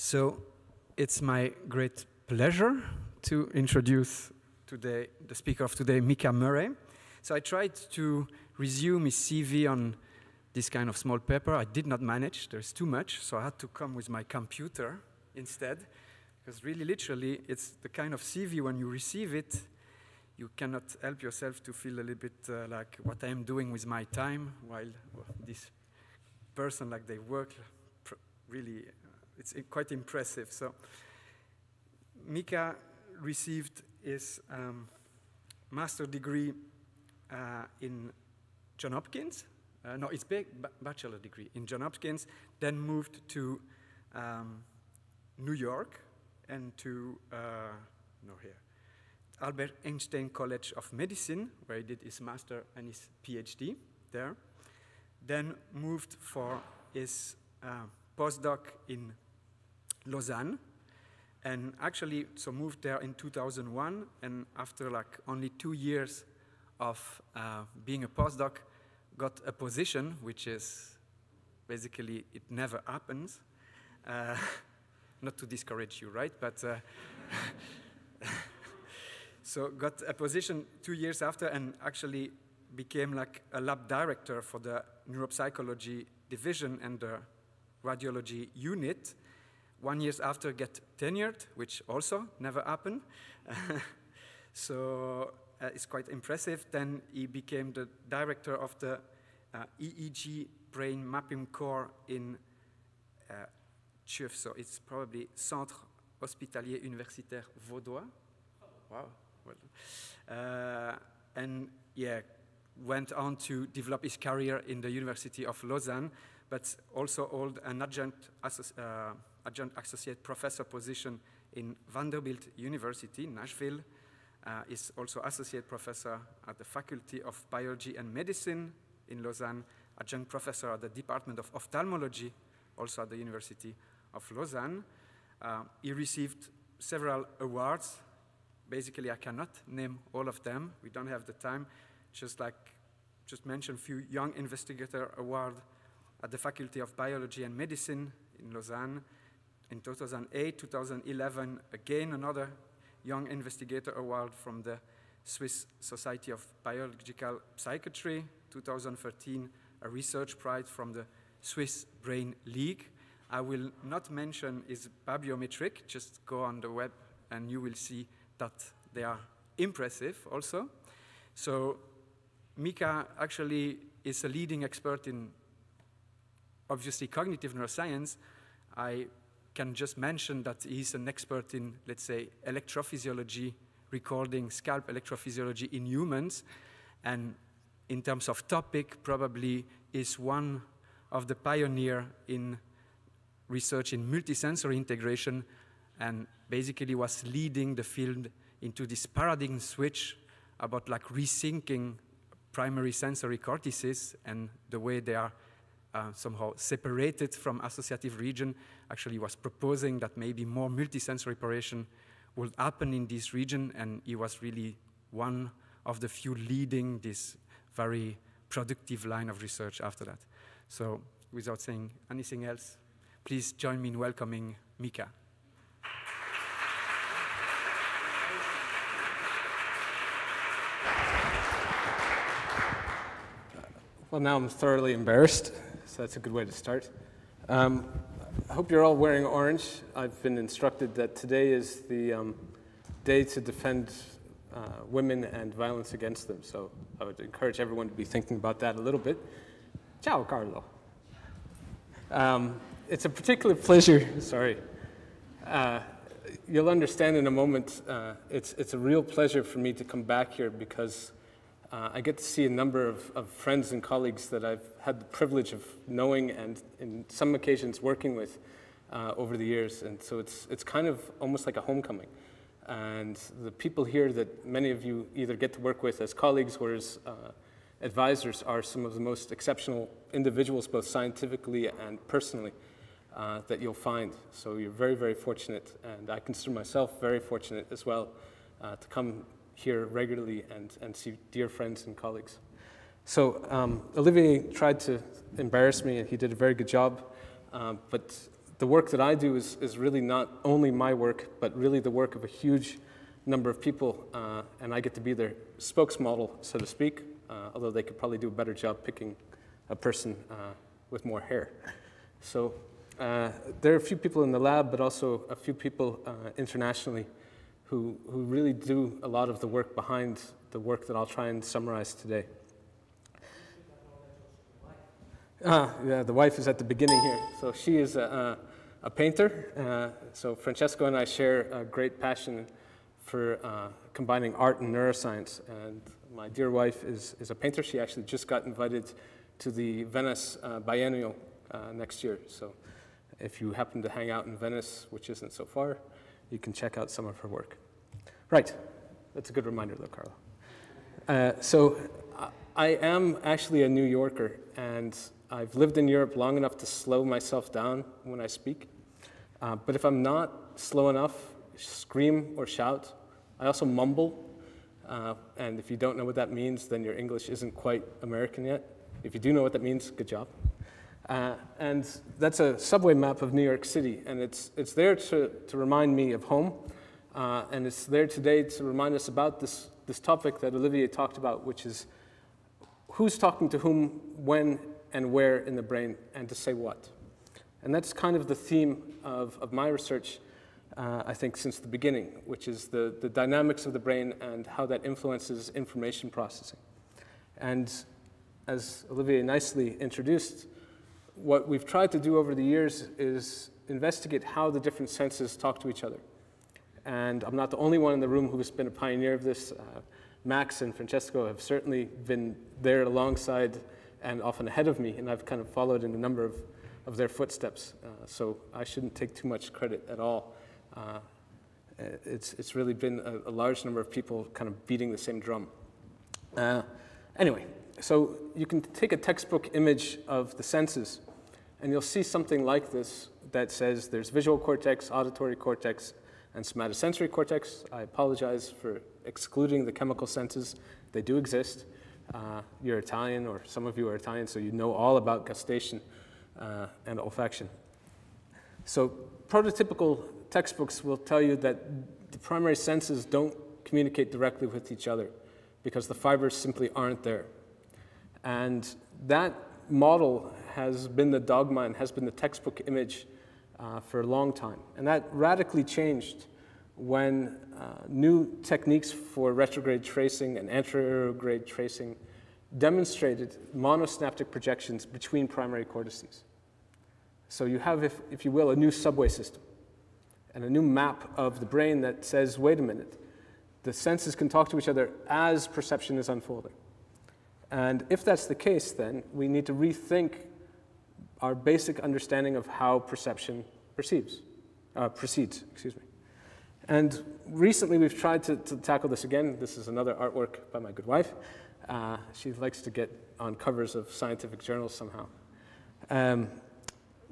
So it's my great pleasure to introduce today the speaker of today, Micah Murray. So I tried to resume his CV on this kind of small paper. I did not manage, there's too much, so I had to come with my computer instead, because really literally it's the kind of CV when you receive it, you cannot help yourself to feel a little bit uh, like what I am doing with my time while this person, like they work really, it's quite impressive. So Micah received his um, master degree uh, in John Hopkins. Uh, no, big bachelor degree in John Hopkins. Then moved to um, New York and to uh, no here Albert Einstein College of Medicine, where he did his master and his PhD there. Then moved for his uh, postdoc in Lausanne, and actually, so moved there in 2001, and after like only two years of uh, being a postdoc, got a position, which is basically it never happens. Uh, not to discourage you, right? But uh, So got a position two years after and actually became like a lab director for the neuropsychology division and the radiology unit. One years after get tenured, which also never happened. so uh, it's quite impressive. Then he became the director of the uh, EEG brain mapping core in uh, CHUV, so it's probably Centre Hospitalier Universitaire Vaudois. Wow. Uh, and yeah, went on to develop his career in the University of Lausanne, but also hold an adjunct, uh, adjunct associate professor position in Vanderbilt University, Nashville. Uh, is also associate professor at the Faculty of Biology and Medicine in Lausanne, adjunct professor at the Department of Ophthalmology, also at the University of Lausanne. Uh, he received several awards basically I cannot name all of them. We don't have the time. Just like, just mention a few Young Investigator Award at the Faculty of Biology and Medicine in Lausanne. In 2008, 2011, again another Young Investigator Award from the Swiss Society of Biological Psychiatry. 2013, a research prize from the Swiss Brain League. I will not mention is babiometric, just go on the web and you will see that they are impressive also. So Micah actually is a leading expert in obviously cognitive neuroscience. I can just mention that he's an expert in, let's say, electrophysiology, recording scalp electrophysiology in humans. And in terms of topic, probably is one of the pioneer in research in multisensory integration and basically was leading the field into this paradigm switch about like rethinking primary sensory cortices and the way they are uh, somehow separated from associative region actually was proposing that maybe more multisensory operation would happen in this region and he was really one of the few leading this very productive line of research after that. So without saying anything else, please join me in welcoming Micah. Well, now I'm thoroughly embarrassed, so that's a good way to start. Um, I hope you're all wearing orange. I've been instructed that today is the um, day to defend uh, women and violence against them, so I would encourage everyone to be thinking about that a little bit. Ciao, Carlo. Um, it's a particular pleasure, sorry. Uh, you'll understand in a moment, uh, it's, it's a real pleasure for me to come back here because uh, I get to see a number of, of, friends and colleagues that I've had the privilege of knowing and in some occasions working with uh, over the years. And so it's, it's kind of almost like a homecoming. And the people here that many of you either get to work with as colleagues or as uh, advisors are some of the most exceptional individuals, both scientifically and personally, uh, that you'll find. So you're very, very fortunate. And I consider myself very fortunate as well uh, to come here regularly and, and see dear friends and colleagues. So um, Olivier tried to embarrass me, and he did a very good job. Um, but the work that I do is, is really not only my work, but really the work of a huge number of people, uh, and I get to be their spokesmodel, so to speak, uh, although they could probably do a better job picking a person uh, with more hair. So uh, there are a few people in the lab, but also a few people uh, internationally who, who really do a lot of the work behind the work that I'll try and summarize today. Ah, yeah, the wife is at the beginning here. So she is a, a, a painter. Uh, so Francesco and I share a great passion for uh, combining art and neuroscience. And my dear wife is, is a painter. She actually just got invited to the Venice uh, Biennial uh, next year. So if you happen to hang out in Venice, which isn't so far, you can check out some of her work. Right, that's a good reminder though, Carlo. Uh, so I am actually a New Yorker, and I've lived in Europe long enough to slow myself down when I speak. Uh, but if I'm not slow enough, scream or shout. I also mumble, uh, and if you don't know what that means, then your English isn't quite American yet. If you do know what that means, good job. Uh, and that's a subway map of New York City, and it's, it's there to, to remind me of home, uh, and it's there today to remind us about this, this topic that Olivier talked about, which is who's talking to whom, when, and where in the brain, and to say what. And that's kind of the theme of, of my research, uh, I think, since the beginning, which is the, the dynamics of the brain and how that influences information processing. And as Olivier nicely introduced, what we've tried to do over the years is investigate how the different senses talk to each other. And I'm not the only one in the room who's been a pioneer of this. Uh, Max and Francesco have certainly been there alongside and often ahead of me, and I've kind of followed in a number of, of their footsteps. Uh, so I shouldn't take too much credit at all. Uh, it's, it's really been a, a, large number of people kind of beating the same drum. Uh, anyway, so you can take a textbook image of the senses and you'll see something like this that says there's visual cortex, auditory cortex, and somatosensory cortex. I apologize for excluding the chemical senses. They do exist. Uh, you're Italian, or some of you are Italian, so you know all about gustation uh, and olfaction. So prototypical textbooks will tell you that the primary senses don't communicate directly with each other because the fibers simply aren't there. And that model has been the dogma and has been the textbook image uh, for a long time. And that radically changed when uh, new techniques for retrograde tracing and anterograde tracing demonstrated monosynaptic projections between primary cortices. So you have, if, if you will, a new subway system and a new map of the brain that says, wait a minute, the senses can talk to each other as perception is unfolding. And if that's the case, then we need to rethink our basic understanding of how perception perceives, uh, proceeds. Excuse me. And recently we've tried to, to, tackle this again. This is another artwork by my good wife. Uh, she likes to get on covers of scientific journals somehow. Um,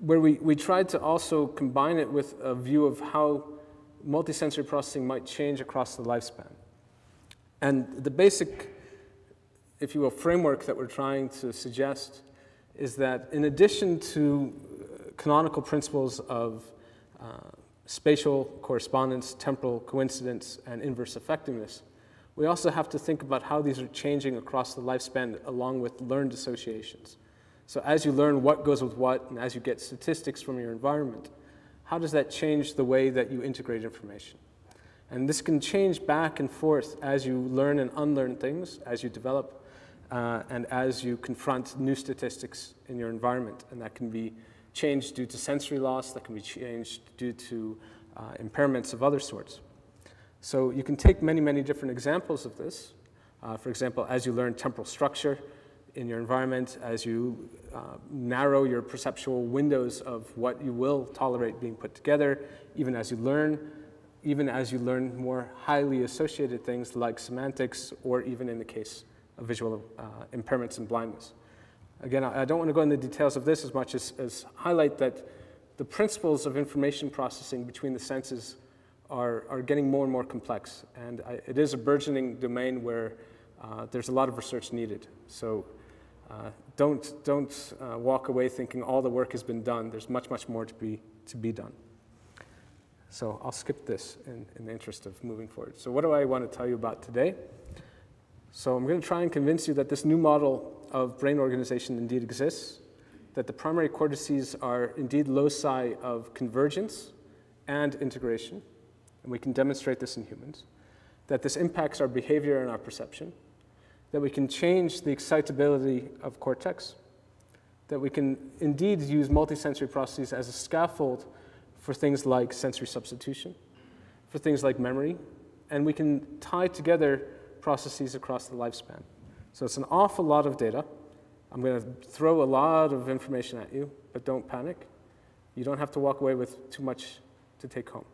where we, we tried to also combine it with a view of how multisensory processing might change across the lifespan. And the basic if you will, framework that we're trying to suggest is that in addition to uh, canonical principles of uh, spatial correspondence, temporal coincidence, and inverse effectiveness, we also have to think about how these are changing across the lifespan along with learned associations. So as you learn what goes with what, and as you get statistics from your environment, how does that change the way that you integrate information? And this can change back and forth as you learn and unlearn things, as you develop uh, and as you confront new statistics in your environment. And that can be changed due to sensory loss, that can be changed due to uh, impairments of other sorts. So you can take many, many different examples of this. Uh, for example, as you learn temporal structure in your environment, as you uh, narrow your perceptual windows of what you will tolerate being put together, even as you learn, even as you learn more highly associated things like semantics, or even in the case visual uh, impairments and blindness. Again, I, don't want to go into the details of this as much as, as highlight that the principles of information processing between the senses are, are getting more and more complex. And I, it is a burgeoning domain where uh, there's a lot of research needed. So uh, don't, don't uh, walk away thinking all the work has been done. There's much, much more to be, to be done. So I'll skip this in, in the interest of moving forward. So what do I want to tell you about today? So I'm going to try and convince you that this new model of brain organization indeed exists, that the primary cortices are indeed loci of convergence and integration, and we can demonstrate this in humans, that this impacts our behavior and our perception, that we can change the excitability of cortex, that we can indeed use multisensory processes as a scaffold for things like sensory substitution, for things like memory, and we can tie together processes across the lifespan. So it's an awful lot of data. I'm going to throw a lot of information at you, but don't panic. You don't have to walk away with too much to take home.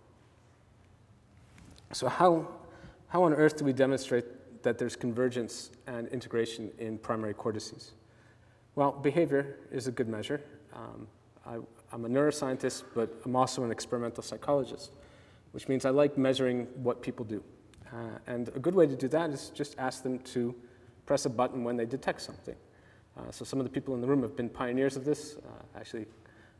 So how, how on earth do we demonstrate that there's convergence and integration in primary cortices? Well, behavior is a good measure. Um, I, I'm a neuroscientist, but I'm also an experimental psychologist, which means I like measuring what people do. Uh, and a good way to do that is just ask them to press a button when they detect something. Uh, so some of the people in the room have been pioneers of this. Uh, actually,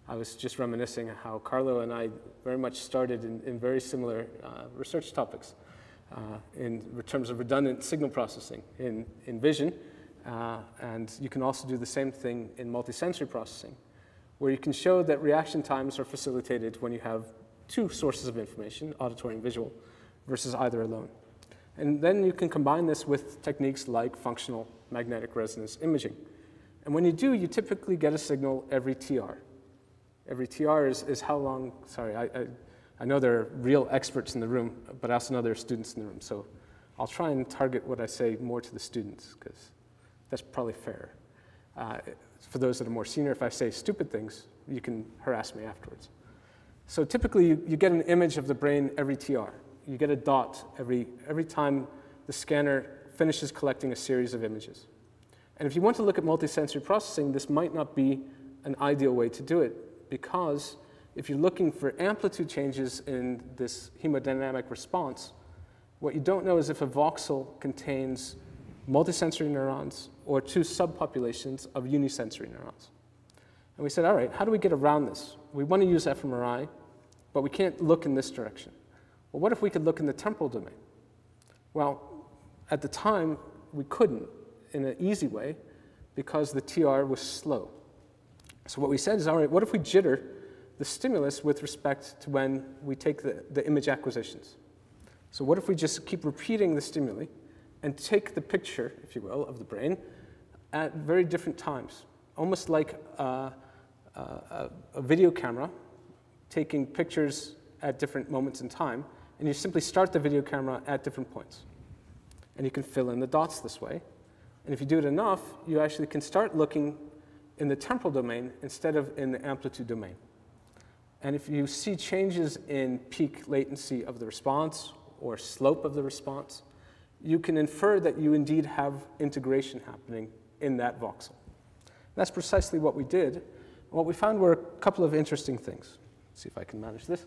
I was just reminiscing how Carlo and I very much started in, in very similar uh, research topics uh, in terms of redundant signal processing in, in vision. Uh, and you can also do the same thing in multisensory processing, where you can show that reaction times are facilitated when you have two sources of information, auditory and visual, versus either alone. And then you can combine this with techniques like functional magnetic resonance imaging. And when you do, you typically get a signal every TR. Every TR is, is how long, sorry, I, I, I know there are real experts in the room, but I also know there are students in the room. So I'll try and target what I say more to the students, because that's probably fair. Uh, for those that are more senior, if I say stupid things, you can harass me afterwards. So typically, you, you get an image of the brain every TR you get a dot every, every time the scanner finishes collecting a series of images. And if you want to look at multisensory processing, this might not be an ideal way to do it because if you're looking for amplitude changes in this hemodynamic response, what you don't know is if a voxel contains multisensory neurons or two subpopulations of unisensory neurons. And we said, all right, how do we get around this? We want to use fMRI, but we can't look in this direction. Well, what if we could look in the temporal domain? Well, at the time, we couldn't in an easy way because the TR was slow. So what we said is, all right, what if we jitter the stimulus with respect to when we take the, the image acquisitions? So what if we just keep repeating the stimuli and take the picture, if you will, of the brain at very different times, almost like a, a, a video camera taking pictures at different moments in time, and you simply start the video camera at different points. And you can fill in the dots this way. And if you do it enough, you actually can start looking in the temporal domain instead of in the amplitude domain. And if you see changes in peak latency of the response or slope of the response, you can infer that you indeed have integration happening in that voxel. And that's precisely what we did. What we found were a couple of interesting things. Let's see if I can manage this.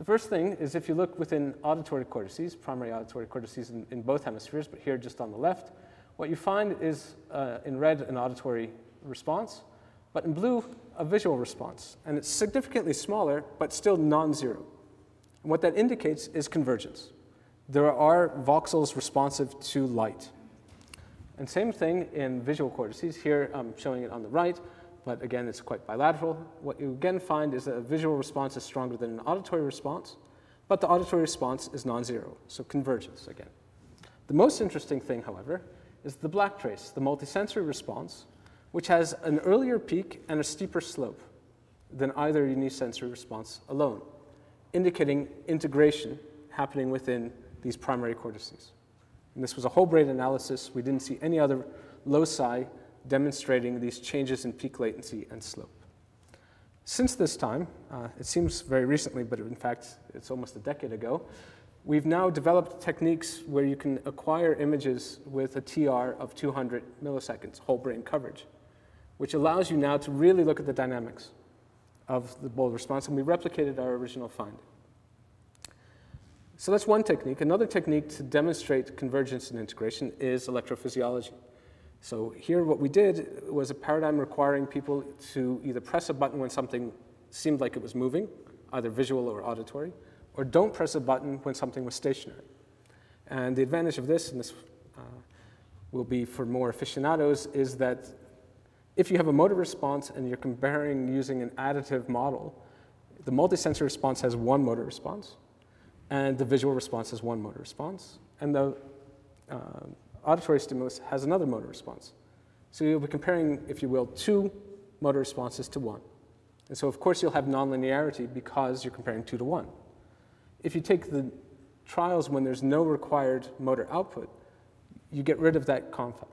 The first thing is if you look within auditory cortices, primary auditory cortices in, in both hemispheres, but here just on the left, what you find is uh, in red an auditory response, but in blue a visual response. And it's significantly smaller, but still non-zero. And what that indicates is convergence. There are voxels responsive to light. And same thing in visual cortices. Here I'm showing it on the right but again, it's quite bilateral. What you again find is that a visual response is stronger than an auditory response, but the auditory response is non-zero, so convergence again. The most interesting thing, however, is the black trace, the multisensory response, which has an earlier peak and a steeper slope than either unisensory response alone, indicating integration happening within these primary cortices. And this was a whole brain analysis. We didn't see any other loci demonstrating these changes in peak latency and slope. Since this time, uh, it seems very recently, but in fact, it's almost a decade ago, we've now developed techniques where you can acquire images with a TR of 200 milliseconds, whole brain coverage, which allows you now to really look at the dynamics of the bold response, and we replicated our original finding. So that's one technique. Another technique to demonstrate convergence and integration is electrophysiology. So here what we did was a paradigm requiring people to either press a button when something seemed like it was moving, either visual or auditory, or don't press a button when something was stationary. And the advantage of this, and this uh, will be for more aficionados, is that if you have a motor response and you're comparing using an additive model, the multisensory response has one motor response, and the visual response has one motor response, and the uh, auditory stimulus has another motor response. So you'll be comparing, if you will, two motor responses to one. And so, of course, you'll have nonlinearity because you're comparing two to one. If you take the trials when there's no required motor output, you get rid of that confound.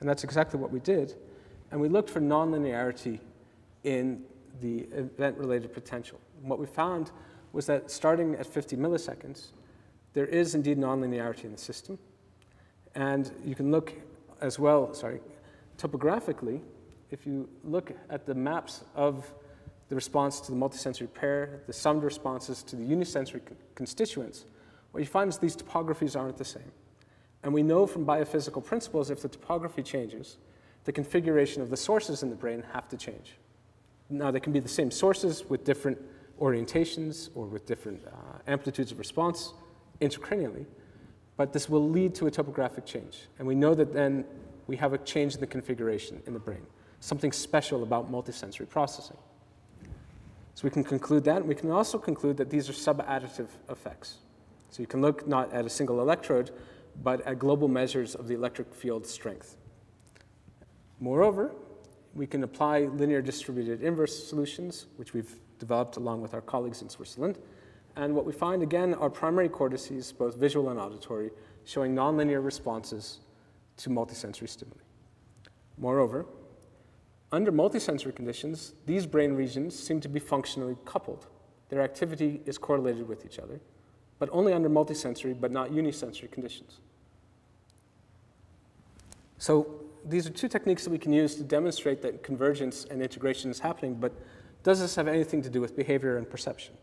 And that's exactly what we did. And we looked for nonlinearity in the event-related potential. And what we found was that starting at 50 milliseconds, there is indeed nonlinearity in the system. And you can look as well, sorry, topographically, if you look at the maps of the response to the multisensory pair, the summed responses to the unisensory constituents, what you find is these topographies aren't the same. And we know from biophysical principles if the topography changes, the configuration of the sources in the brain have to change. Now, they can be the same sources with different orientations or with different uh, amplitudes of response intracranially, but this will lead to a topographic change. And we know that then we have a change in the configuration in the brain, something special about multisensory processing. So we can conclude that. We can also conclude that these are subadditive effects. So you can look not at a single electrode, but at global measures of the electric field strength. Moreover, we can apply linear distributed inverse solutions, which we've developed along with our colleagues in Switzerland. And what we find, again, are primary cortices, both visual and auditory, showing nonlinear responses to multisensory stimuli. Moreover, under multisensory conditions, these brain regions seem to be functionally coupled. Their activity is correlated with each other, but only under multisensory but not unisensory conditions. So these are two techniques that we can use to demonstrate that convergence and integration is happening, but does this have anything to do with behavior and perception?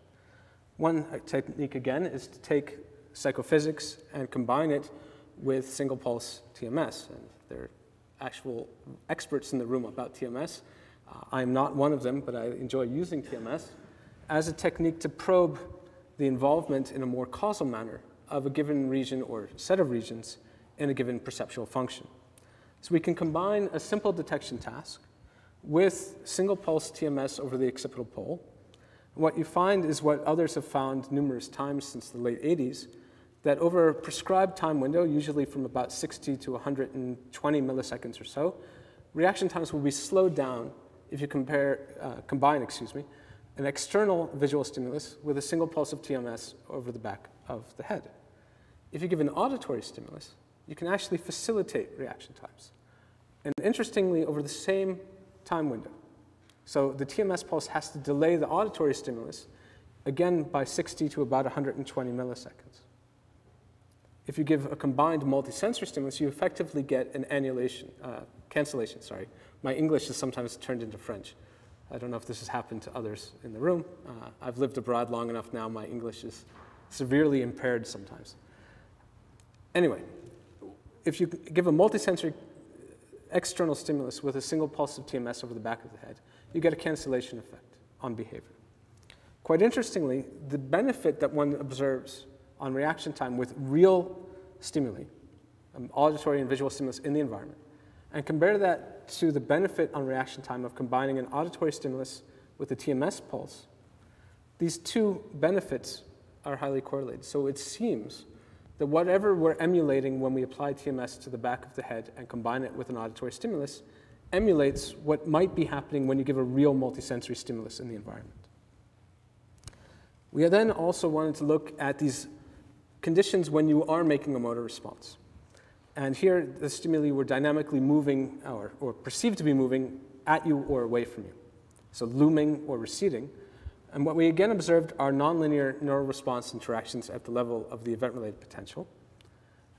One technique, again, is to take psychophysics and combine it with single pulse TMS. And there are actual experts in the room about TMS. Uh, I'm not one of them, but I enjoy using TMS as a technique to probe the involvement in a more causal manner of a given region or set of regions in a given perceptual function. So we can combine a simple detection task with single pulse TMS over the occipital pole. What you find is what others have found numerous times since the late 80s, that over a prescribed time window, usually from about 60 to 120 milliseconds or so, reaction times will be slowed down if you compare, uh, combine, excuse me, an external visual stimulus with a single pulse of TMS over the back of the head. If you give an auditory stimulus, you can actually facilitate reaction times. And interestingly, over the same time window. So the TMS pulse has to delay the auditory stimulus, again by 60 to about 120 milliseconds. If you give a combined multisensory stimulus, you effectively get an annulation, uh, cancellation, sorry. My English is sometimes turned into French. I don't know if this has happened to others in the room. Uh, I've lived abroad long enough now, my English is severely impaired sometimes. Anyway, if you give a multisensory external stimulus with a single pulse of TMS over the back of the head, you get a cancellation effect on behavior. Quite interestingly, the benefit that one observes on reaction time with real stimuli, um, auditory and visual stimulus in the environment, and compare that to the benefit on reaction time of combining an auditory stimulus with a TMS pulse, these two benefits are highly correlated. So it seems that whatever we're emulating when we apply TMS to the back of the head and combine it with an auditory stimulus emulates what might be happening when you give a real multisensory stimulus in the environment. We then also wanted to look at these conditions when you are making a motor response. And here, the stimuli were dynamically moving or, or perceived to be moving at you or away from you. So looming or receding. And what we again observed are nonlinear neural response interactions at the level of the event-related potential.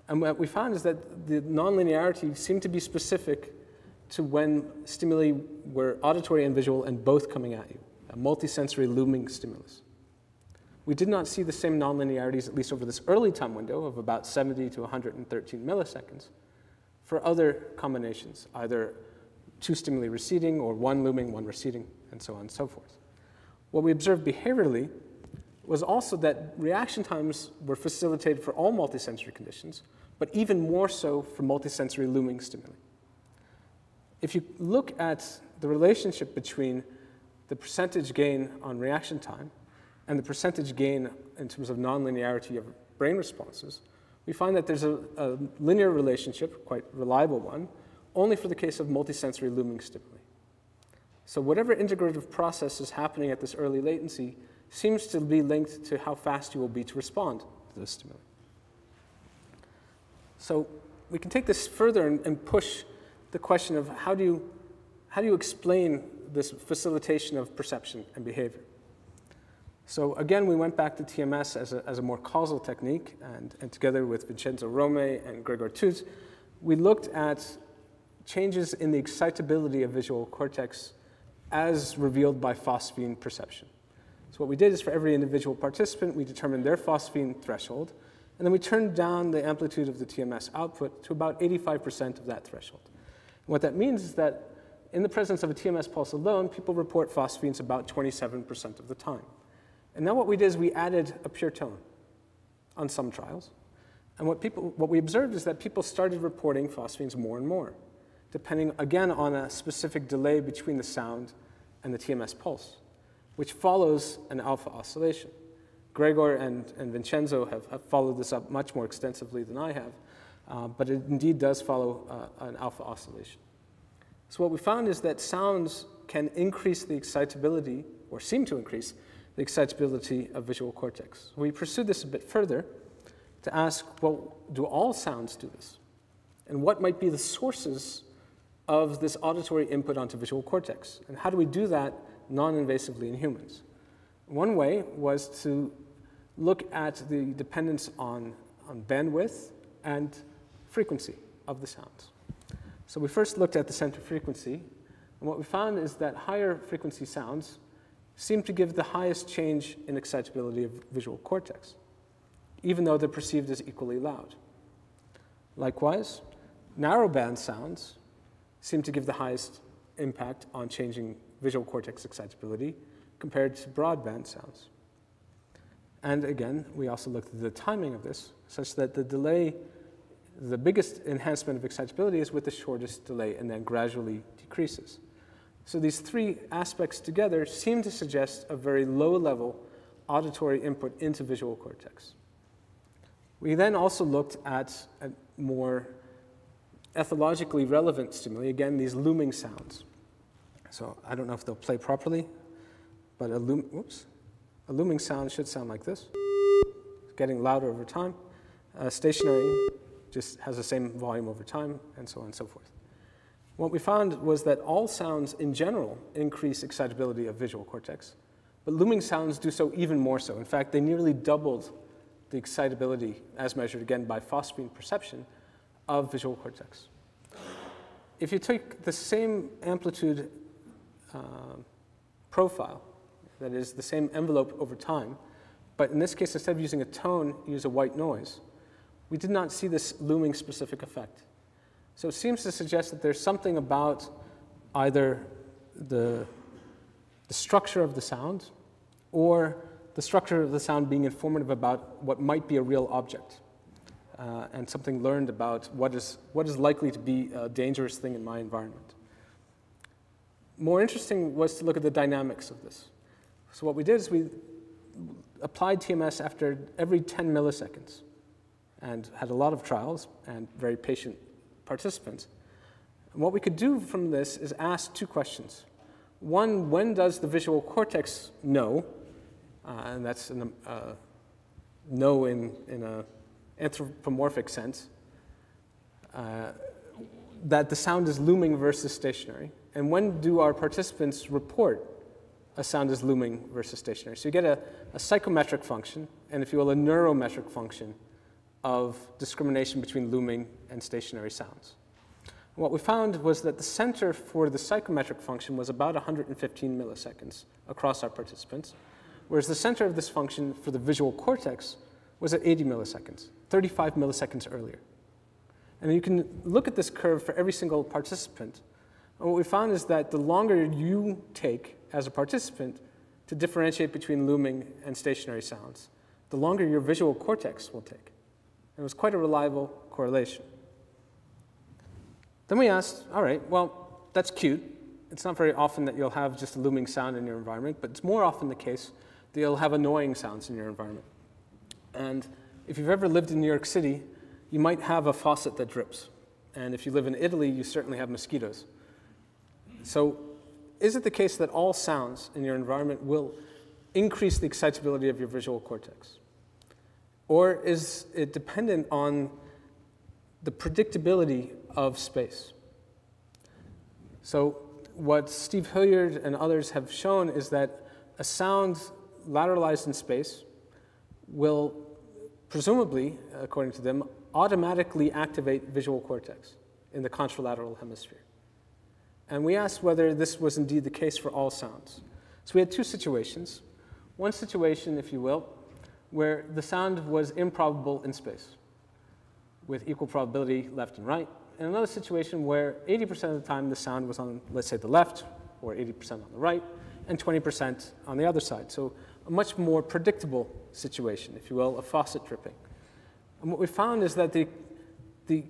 And what we found is that the nonlinearity seemed to be specific to when stimuli were auditory and visual and both coming at you, a multisensory looming stimulus. We did not see the same nonlinearities, at least over this early time window of about 70 to 113 milliseconds, for other combinations, either two stimuli receding or one looming, one receding, and so on and so forth. What we observed behaviorally was also that reaction times were facilitated for all multisensory conditions, but even more so for multisensory looming stimuli. If you look at the relationship between the percentage gain on reaction time and the percentage gain in terms of nonlinearity of brain responses, we find that there's a, a linear relationship, quite reliable one, only for the case of multisensory looming stimuli. So whatever integrative process is happening at this early latency seems to be linked to how fast you will be to respond to the stimuli. So we can take this further and, and push the question of how do you, how do you explain this facilitation of perception and behavior? So again, we went back to TMS as a, as a more causal technique, and, and together with Vincenzo Romei and Gregor Thut, we looked at changes in the excitability of visual cortex as revealed by phosphene perception. So what we did is for every individual participant, we determined their phosphene threshold, and then we turned down the amplitude of the TMS output to about 85% of that threshold. What that means is that in the presence of a TMS pulse alone, people report phosphenes about 27% of the time. And now what we did is we added a pure tone on some trials. And what, people, what we observed is that people started reporting phosphenes more and more, depending again on a specific delay between the sound and the TMS pulse, which follows an alpha oscillation. Gregor and, and Vincenzo have, have followed this up much more extensively than I have, uh, but it indeed does follow uh, an alpha oscillation. So what we found is that sounds can increase the excitability, or seem to increase, the excitability of visual cortex. We pursued this a bit further to ask, well, do all sounds do this? And what might be the sources of this auditory input onto visual cortex? And how do we do that non-invasively in humans? One way was to look at the dependence on, on bandwidth and frequency of the sounds. So we first looked at the center frequency, and what we found is that higher frequency sounds seem to give the highest change in excitability of visual cortex, even though they're perceived as equally loud. Likewise, narrowband sounds seem to give the highest impact on changing visual cortex excitability compared to broadband sounds. And again, we also looked at the timing of this, such that the delay, the biggest enhancement of excitability is with the shortest delay and then gradually decreases. So these three aspects together seem to suggest a very low level auditory input into visual cortex. We then also looked at a more ethologically relevant stimuli, again, these looming sounds. So I don't know if they'll play properly, but a, loom, whoops, a looming sound should sound like this. It's getting louder over time. Uh, stationary just has the same volume over time, and so on and so forth. What we found was that all sounds in general increase excitability of visual cortex, but looming sounds do so even more so. In fact, they nearly doubled the excitability, as measured again by phosphene perception, of visual cortex. If you take the same amplitude uh, profile, that is the same envelope over time, but in this case, instead of using a tone, use a white noise, we did not see this looming specific effect. So it seems to suggest that there's something about either the, the structure of the sound or the structure of the sound being informative about what might be a real object uh, and something learned about what is, what is likely to be a dangerous thing in my environment. More interesting was to look at the dynamics of this. So what we did is we applied TMS after every 10 milliseconds and had a lot of trials and very patient participants. And what we could do from this is ask two questions. One, when does the visual cortex know? Uh, and that's an, uh, know in, in an anthropomorphic sense, uh, that the sound is looming versus stationary. And when do our participants report a sound is looming versus stationary? So you get a, a psychometric function, and if you will, a neurometric function of discrimination between looming and stationary sounds. What we found was that the center for the psychometric function was about 115 milliseconds across our participants, whereas the center of this function for the visual cortex was at 80 milliseconds, 35 milliseconds earlier. And you can look at this curve for every single participant. And what we found is that the longer you take as a participant to differentiate between looming and stationary sounds, the longer your visual cortex will take. It was quite a reliable correlation. Then we asked, all right, well, that's cute. It's not very often that you'll have just a looming sound in your environment, but it's more often the case that you'll have annoying sounds in your environment. And if you've ever lived in New York City, you might have a faucet that drips. And if you live in Italy, you certainly have mosquitoes. So is it the case that all sounds in your environment will increase the excitability of your visual cortex? Or is it dependent on the predictability of space? So what Steve Hillyard and others have shown is that a sound lateralized in space will presumably, according to them, automatically activate visual cortex in the contralateral hemisphere. And we asked whether this was indeed the case for all sounds. So we had two situations. One situation, if you will, where the sound was improbable in space with equal probability left and right, and another situation where 80% of the time the sound was on, let's say, the left, or 80% on the right, and 20% on the other side. So a much more predictable situation, if you will, a faucet dripping. And what we found is that the, the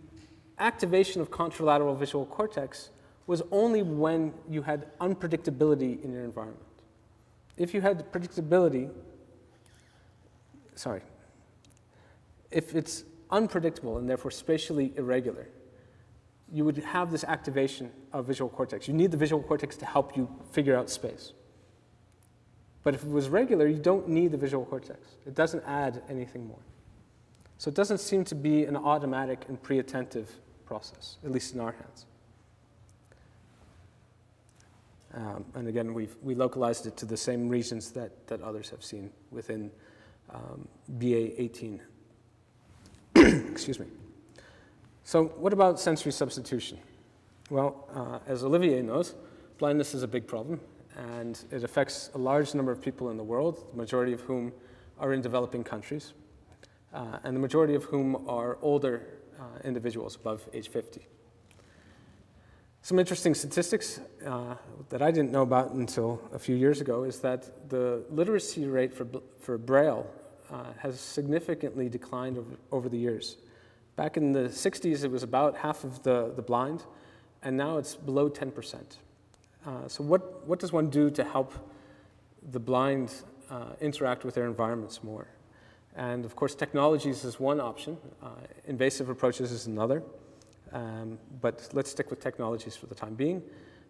activation of contralateral visual cortex was only when you had unpredictability in your environment. If you had predictability, sorry, if it's unpredictable and therefore spatially irregular, you would have this activation of visual cortex. You need the visual cortex to help you figure out space. But if it was regular, you don't need the visual cortex. It doesn't add anything more. So it doesn't seem to be an automatic and pre-attentive process, at least in our hands. Um, and again, we've, we localized it to the same regions that, that others have seen within um, BA 18. Excuse me. So what about sensory substitution? Well, uh, as Olivier knows, blindness is a big problem, and it affects a large number of people in the world, the majority of whom are in developing countries, uh, and the majority of whom are older uh, individuals above age 50. Some interesting statistics uh, that I didn't know about until a few years ago is that the literacy rate for, for Braille uh, has significantly declined over, over the years. Back in the 60s, it was about half of the, the blind, and now it's below 10%. Uh, so what, what does one do to help the blind uh, interact with their environments more? And of course, technologies is one option. Uh, invasive approaches is another. Um, but let's stick with technologies for the time being.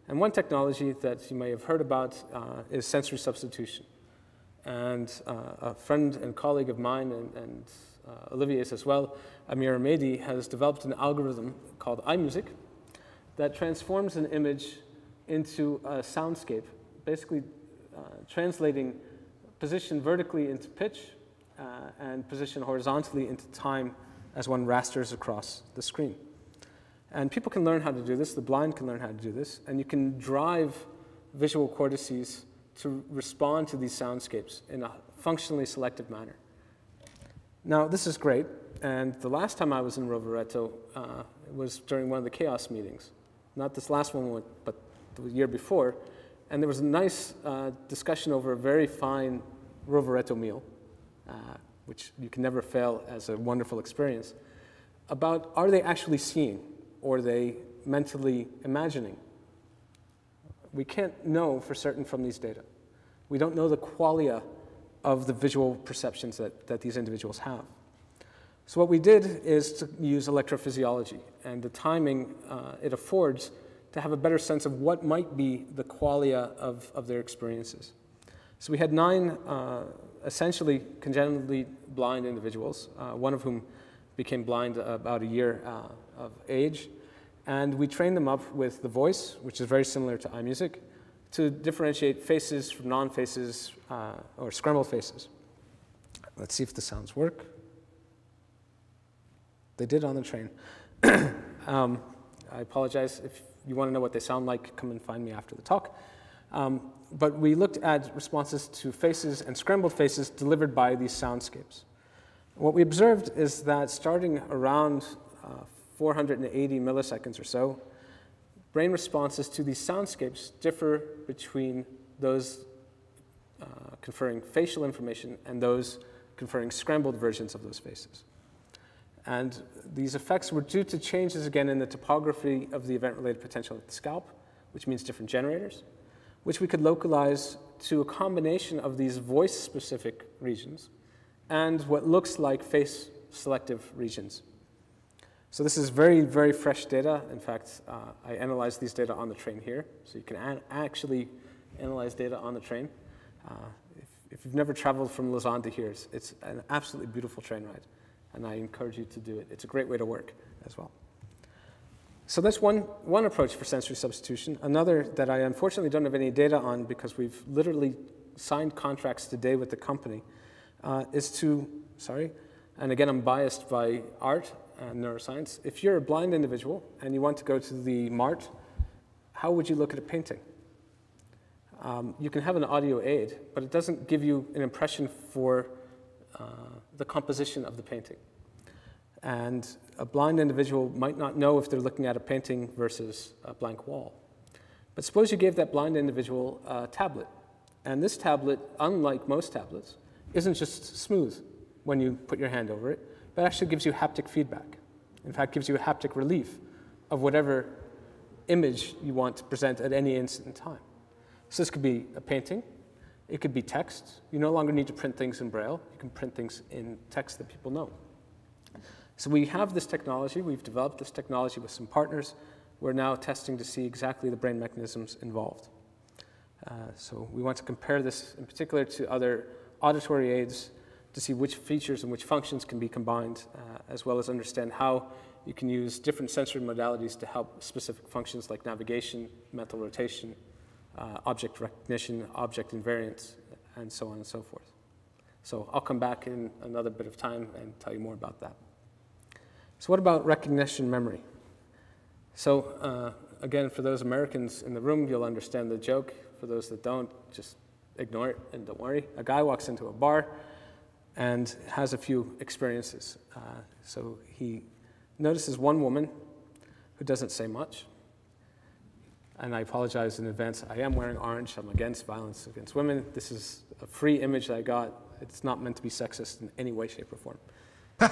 And one technology that you may have heard about uh, is sensory substitution. And uh, a friend and colleague of mine, and, and uh, Olivier's as well, Amir Amedi, has developed an algorithm called EyeMusic that transforms an image into a soundscape, basically uh, translating position vertically into pitch uh, and position horizontally into time as one rasters across the screen. And people can learn how to do this, the blind can learn how to do this, and you can drive visual cortices to respond to these soundscapes in a functionally selective manner. Now, this is great, and the last time I was in Rovereto uh, was during one of the CAOs meetings. Not this last one, but the year before, and there was a nice uh, discussion over a very fine Rovereto meal, uh, which you can never fail as a wonderful experience, about are they actually seeing? or are they mentally imagining? We can't know for certain from these data. We don't know the qualia of the visual perceptions that, that these individuals have. So what we did is to use electrophysiology and the timing uh, it affords to have a better sense of what might be the qualia of, of their experiences. So we had nine uh, essentially congenitally blind individuals, uh, one of whom became blind about a year uh, of age. And we trained them up with the vOICe, which is very similar to EyeMusic, to differentiate faces from non-faces uh, or scrambled faces. Let's see if the sounds work. They did on the train. um, I apologize. If you want to know what they sound like, come and find me after the talk. Um, but we looked at responses to faces and scrambled faces delivered by these soundscapes. What we observed is that starting around uh, 480 milliseconds or so, brain responses to these soundscapes differ between those uh, conferring facial information and those conferring scrambled versions of those faces. And these effects were due to changes again in the topography of the event-related potential at the scalp, which means different generators, which we could localize to a combination of these voice-specific regions and what looks like face-selective regions. So this is very, very fresh data. In fact, uh, I analyzed these data on the train here. So you can actually analyze data on the train. Uh, if, if, you've never traveled from Lausanne to here, it's, it's an absolutely beautiful train ride. And I encourage you to do it. It's a great way to work as well. So that's one, one approach for sensory substitution. Another that I unfortunately don't have any data on because we've literally signed contracts today with the company uh, is to, sorry, and again, I'm biased by art neuroscience. If you're a blind individual and you want to go to the MART, how would you look at a painting? Um, you can have an audio aid, but it doesn't give you an impression for uh, the composition of the painting. And a blind individual might not know if they're looking at a painting versus a blank wall. But suppose you gave that blind individual a tablet. And this tablet, unlike most tablets, isn't just smooth when you put your hand over it, but actually gives you haptic feedback. In fact, gives you a haptic relief of whatever image you want to present at any instant in time. So this could be a painting, it could be text. You no longer need to print things in Braille, you can print things in text that people know. So we have this technology, we've developed this technology with some partners. We're now testing to see exactly the brain mechanisms involved. Uh, so we want to compare this in particular to other auditory aids to see which features and which functions can be combined, uh, as well as understand how you can use different sensory modalities to help specific functions like navigation, mental rotation, uh, object recognition, object invariance, and so on and so forth. So I'll come back in another bit of time and tell you more about that. So what about recognition memory? So uh, again, for those Americans in the room, you'll understand the joke. For those that don't, just ignore it and don't worry. A guy walks into a bar and has a few experiences. Uh, so he notices one woman who doesn't say much. And I apologize in advance. I am wearing orange. I'm against violence against women. This is a free image that I got. It's not meant to be sexist in any way, shape, or form.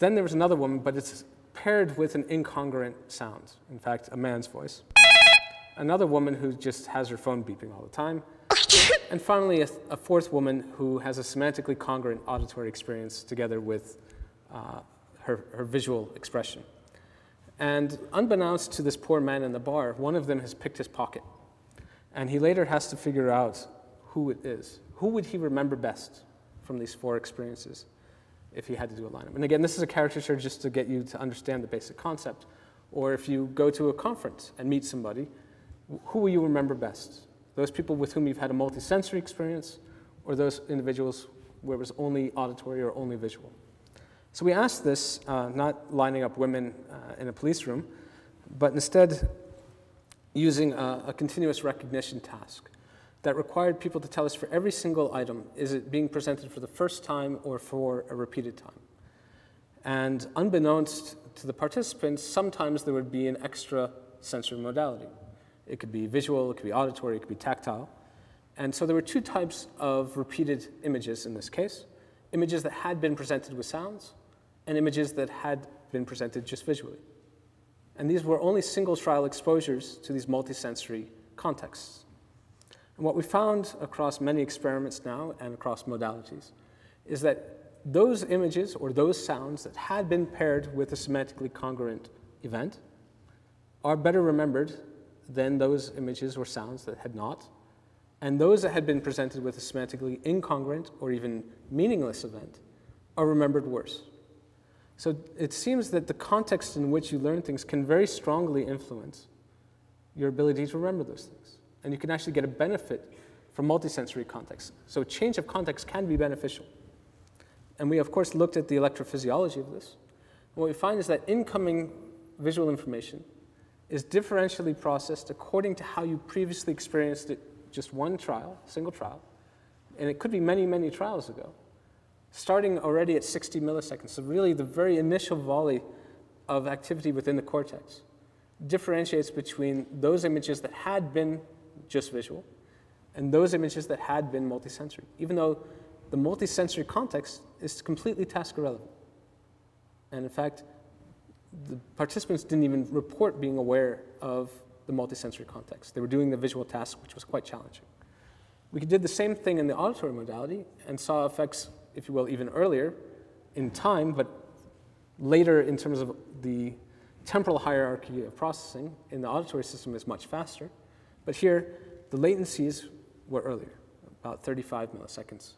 Then there was another woman, but it's paired with an incongruent sound. In fact, a man's voice. Another woman who just has her phone beeping all the time. and finally, a, a, fourth woman who has a semantically congruent auditory experience together with uh, her, her visual expression. And unbeknownst to this poor man in the bar, one of them has picked his pocket. And he later has to figure out who it is. Who would he remember best from these four experiences? if he had to do a lineup. And again, this is a caricature just to get you to understand the basic concept. Or if you go to a conference and meet somebody, who will you remember best? Those people with whom you've had a multisensory experience, or those individuals where it was only auditory or only visual? So we asked this, uh, not lining up women uh, in a police room, but instead using a, a continuous recognition task that required people to tell us for every single item, is it being presented for the first time or for a repeated time? And unbeknownst to the participants, sometimes there would be an extra sensory modality. It could be visual, it could be auditory, it could be tactile. And so there were two types of repeated images in this case, images that had been presented with sounds and images that had been presented just visually. And these were only single trial exposures to these multisensory contexts. And what we found across many experiments now and across modalities is that those images or those sounds that had been paired with a semantically congruent event are better remembered than those images or sounds that had not. And those that had been presented with a semantically incongruent or even meaningless event are remembered worse. So it seems that the context in which you learn things can very strongly influence your ability to remember those things and you can actually get a benefit from multisensory context. So change of context can be beneficial. And we, of course, looked at the electrophysiology of this. And what we find is that incoming visual information is differentially processed according to how you previously experienced it just one trial, single trial, and it could be many, many trials ago, starting already at 60 milliseconds. So really the very initial volley of activity within the cortex differentiates between those images that had been just visual, and those images that had been multisensory, even though the multisensory context is completely task irrelevant. And in fact, the participants didn't even report being aware of the multisensory context. They were doing the visual task, which was quite challenging. We did the same thing in the auditory modality and saw effects, if you will, even earlier in time, but later in terms of the temporal hierarchy of processing in the auditory system is much faster. But here, the latencies were earlier, about 35 milliseconds.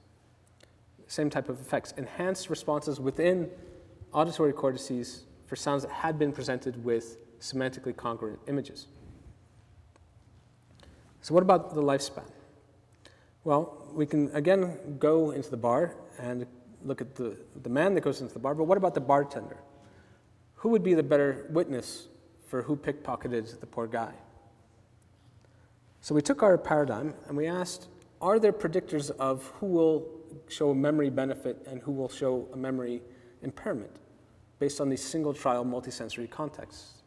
Same type of effects. Enhanced responses within auditory cortices for sounds that had been presented with semantically congruent images. So what about the lifespan? Well, we can again go into the bar and look at the, the man that goes into the bar, but what about the bartender? Who would be the better witness for who pickpocketed the poor guy? So we took our paradigm and we asked, are there predictors of who will show a memory benefit and who will show a memory impairment based on these single trial multisensory contexts?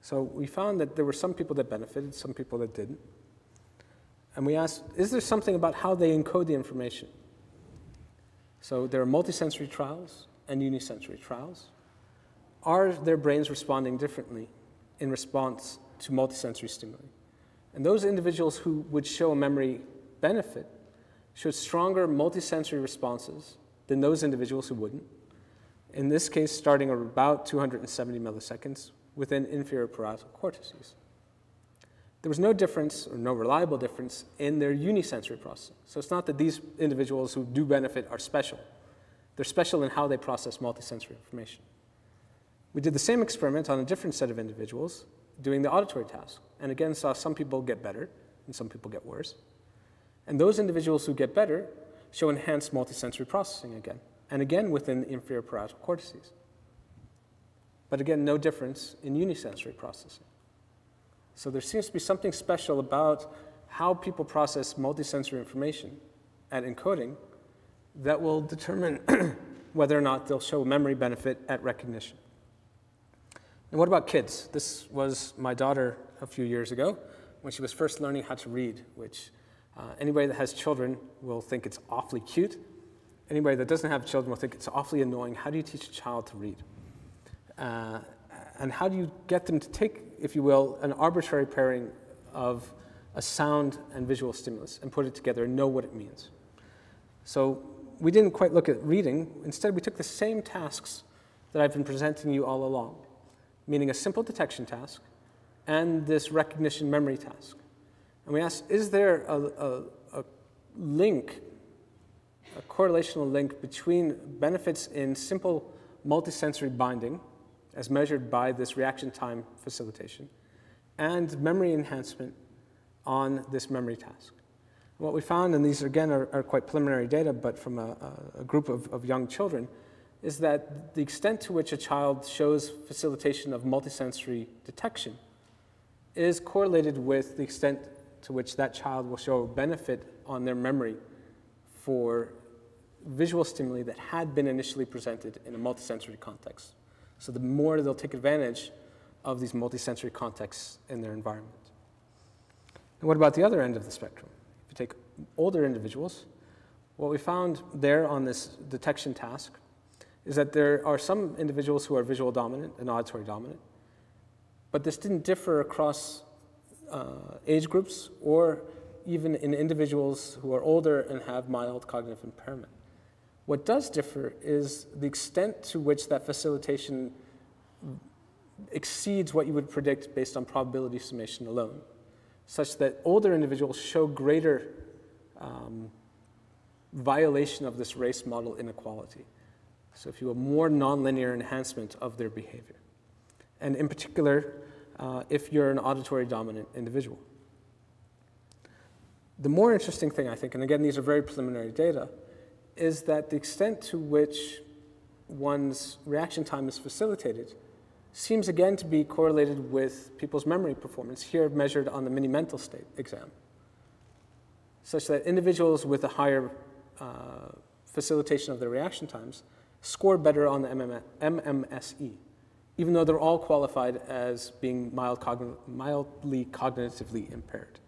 So we found that there were some people that benefited, some people that didn't. And we asked, is there something about how they encode the information? So there are multisensory trials and unisensory trials. Are their brains responding differently in response to multisensory stimuli? And those individuals who would show a memory benefit showed stronger multisensory responses than those individuals who wouldn't. In this case, starting at about 270 milliseconds within inferior parietal cortices. There was no difference, or no reliable difference, in their unisensory processing. So it's not that these individuals who do benefit are special. They're special in how they process multisensory information. We did the same experiment on a different set of individuals doing the auditory task, and again saw some people get better and some people get worse. And those individuals who get better show enhanced multisensory processing again, and again within the inferior parietal cortices. But again, no difference in unisensory processing. So there seems to be something special about how people process multisensory information at encoding that will determine whether or not they'll show memory benefit at recognition. And what about kids? This was my daughter a few years ago when she was first learning how to read, which uh, anybody that has children will think it's awfully cute. Anybody that doesn't have children will think it's awfully annoying. How do you teach a child to read? Uh, and how do you get them to take, if you will, an arbitrary pairing of a sound and visual stimulus and put it together and know what it means? So we didn't quite look at reading. Instead, we took the same tasks that I've been presenting you all along, meaning a simple detection task and this recognition memory task. And we asked, is there a, a, a link, a correlational link between benefits in simple multisensory binding as measured by this reaction time facilitation, and memory enhancement on this memory task. What we found, and these again are, are quite preliminary data, but from a, a group of, of, young children, is that the extent to which a child shows facilitation of multisensory detection is correlated with the extent to which that child will show benefit on their memory for visual stimuli that had been initially presented in a multisensory context. So the more they'll take advantage of these multisensory contexts in their environment. And what about the other end of the spectrum? If you take older individuals, what we found there on this detection task is that there are some individuals who are visual dominant and auditory dominant, but this didn't differ across uh, age groups or even in individuals who are older and have mild cognitive impairment. What does differ is the extent to which that facilitation exceeds what you would predict based on probability summation alone, such that older individuals show greater um, violation of this race model inequality. So if you will, more nonlinear enhancement of their behavior. And in particular, uh, if you're an auditory dominant individual. The more interesting thing, I think, and again, these are very preliminary data, is that the extent to which one's reaction time is facilitated seems again to be correlated with people's memory performance, here measured on the mini mental state exam, such that individuals with a higher uh, facilitation of their reaction times score better on the MMSE, even though they're all qualified as being mild cogn mildly cognitively impaired.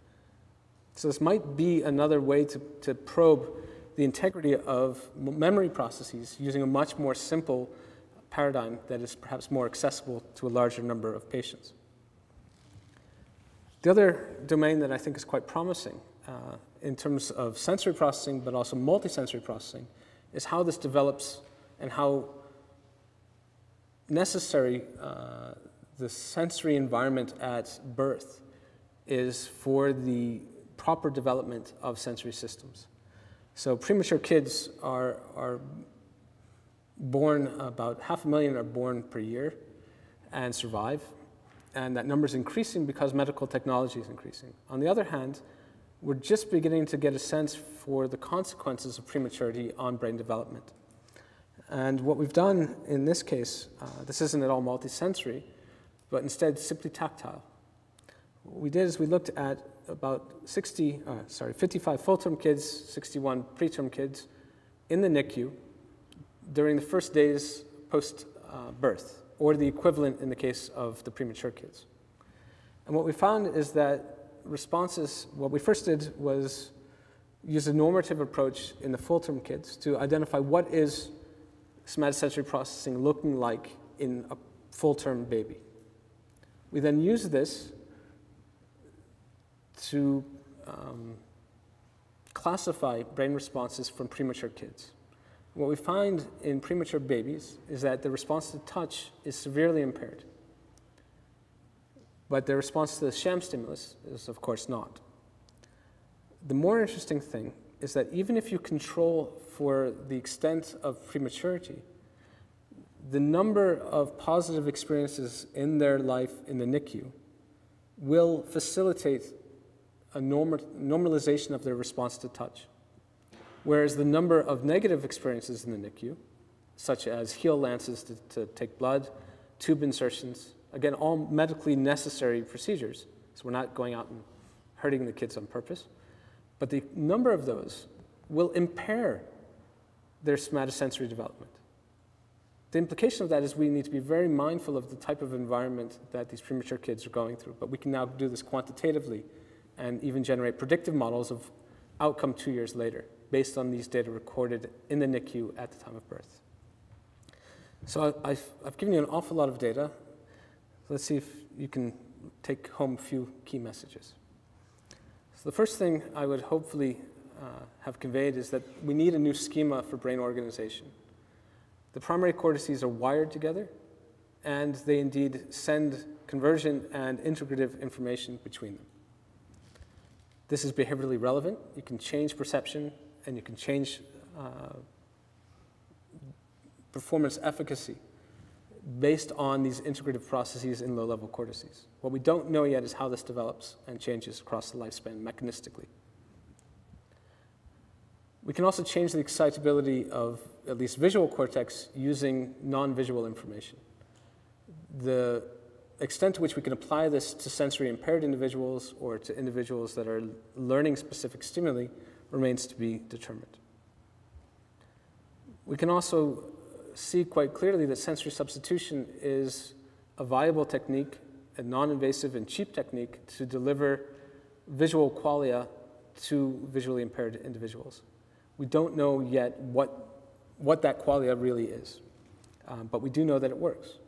So this might be another way to, to probe the integrity of memory processes using a much more simple paradigm that is perhaps more accessible to a larger number of patients. The other domain that I think is quite promising uh, in terms of sensory processing, but also multisensory processing, is how this develops and how necessary uh, the sensory environment at birth is for the proper development of sensory systems. So premature kids are, are born, about half a million are born per year and survive. And that number is increasing because medical technology is increasing. On the other hand, we're just beginning to get a sense for the consequences of prematurity on brain development. And what we've done in this case, uh, this isn't at all multisensory, but instead simply tactile. What we did is we looked at about 60, uh, sorry, 55 full-term kids, 61 preterm kids in the NICU during the first days post-birth, uh, or the equivalent in the case of the premature kids. And what we found is that responses, what we first did was use a normative approach in the full-term kids to identify what is somatosensory processing looking like in a full-term baby. We then use this to um, classify brain responses from premature kids. What we find in premature babies is that the response to touch is severely impaired. But the response to the sham stimulus is, of course, not. The more interesting thing is that even if you control for the extent of prematurity, the number of positive experiences in their life in the NICU will facilitate a normal, normalization of their response to touch. Whereas the number of negative experiences in the NICU, such as heel lances to, to take blood, tube insertions, again, all medically necessary procedures, so we're not going out and hurting the kids on purpose, but the number of those will impair their somatosensory development. The implication of that is we need to be very mindful of the type of environment that these premature kids are going through, but we can now do this quantitatively and even generate predictive models of outcome two years later based on these data recorded in the NICU at the time of birth. So I've, I've given you an awful lot of data. Let's see if you can take home a few key messages. So the first thing I would hopefully uh, have conveyed is that we need a new schema for brain organization. The primary cortices are wired together, and they indeed send conversion and integrative information between them. This is behaviorally relevant. You can change perception and you can change uh, performance efficacy based on these integrative processes in low-level cortices. What we don't know yet is how this develops and changes across the lifespan mechanistically. We can also change the excitability of at least visual cortex using non-visual information. The extent to which we can apply this to sensory impaired individuals or to individuals that are learning specific stimuli remains to be determined. We can also see quite clearly that sensory substitution is a viable technique, a non-invasive and cheap technique to deliver visual qualia to visually impaired individuals. We don't know yet what, what that qualia really is, um, but we do know that it works.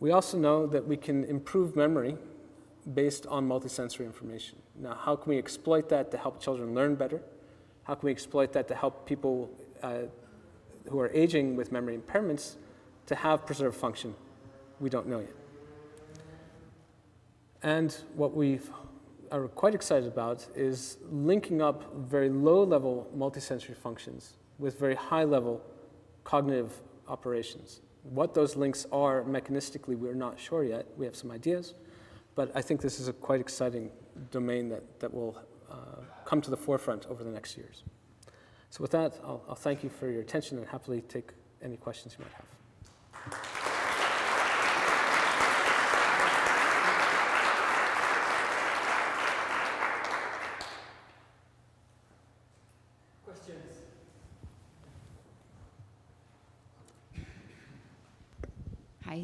We also know that we can improve memory based on multisensory information. Now, how can we exploit that to help children learn better? How can we exploit that to help people uh, who are aging with memory impairments to have preserved function? We don't know yet. And what we are quite excited about is linking up very low-level multisensory functions with very high-level cognitive operations. What those links are mechanistically, we're not sure yet. We have some ideas. But I think this is a quite exciting domain that, that will uh, come to the forefront over the next years. So with that, I'll, I'll thank you for your attention and happily take any questions you might have.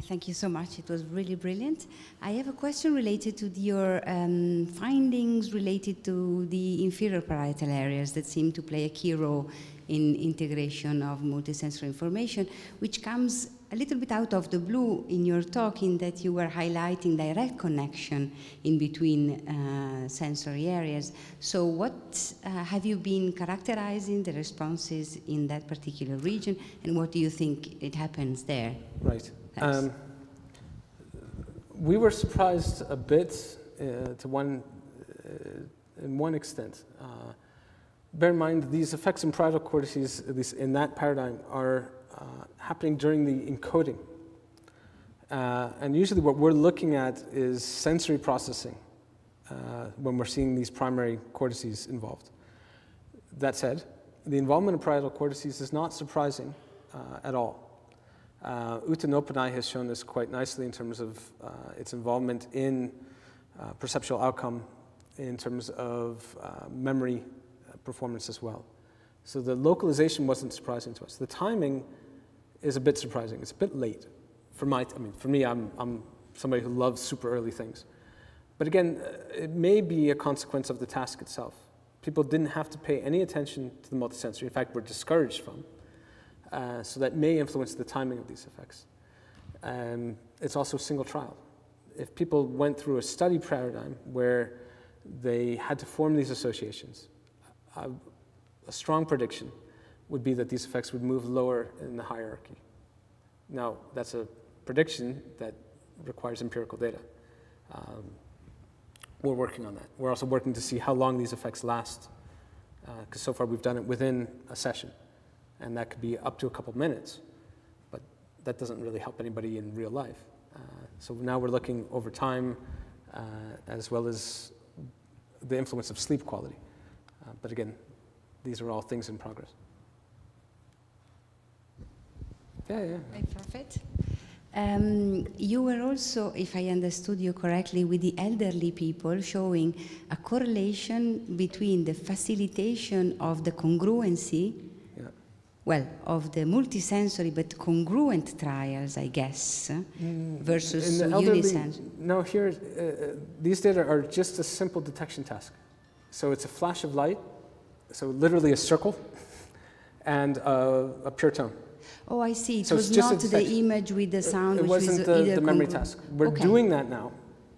Thank you so much. It was really brilliant. I have a question related to your um, findings related to the inferior parietal areas that seem to play a key role in integration of multisensory information, which comes a little bit out of the blue in your talk in that you were highlighting direct connection in between uh, sensory areas. So what uh, have you been characterizing the responses in that particular region and what do you think it happens there? Right. Um, we were surprised a bit uh, to one, uh, in one extent. Uh, bear in mind, these effects in parietal cortices, at least in that paradigm, are uh, happening during the encoding. Uh, and usually what we're looking at is sensory processing uh, when we're seeing these primary cortices involved. That said, the involvement of parietal cortices is not surprising at all. Uh, has shown this quite nicely in terms of uh, its involvement in uh, perceptual outcome, in terms of uh, memory uh, performance as well. So the localization wasn't surprising to us. The timing is a bit surprising. It's a bit late. For my, I mean, for me, I'm, I'm somebody who loves super early things. But again, uh, it may be a consequence of the task itself. People didn't have to pay any attention to the multisensory. In fact, we're discouraged from. Uh, so that may influence the timing of these effects. Um, it's also single trial. If people went through a study paradigm where they had to form these associations, a, a strong prediction would be that these effects would move lower in the hierarchy. Now, that's a prediction that requires empirical data. Um, we're working on that. We're also working to see how long these effects last, because uh, so far we've done it within a session and that could be up to a couple minutes, but that doesn't really help anybody in real life. Uh, so now we're looking over time uh, as well as the influence of sleep quality. Uh, but again, these are all things in progress. Yeah, yeah. Perfect. Um, you were also, if I understood you correctly, with the elderly people showing a correlation between the facilitation of the congruency well, of the multisensory but congruent trials, I guess, mm. versus unisensory. No, here, uh, uh, these data are just a simple detection task. So it's a flash of light, so literally a circle, and uh, a pure tone. Oh, I see. It so was not the image with the sound. It wasn't was the, the memory task. We're okay. doing that now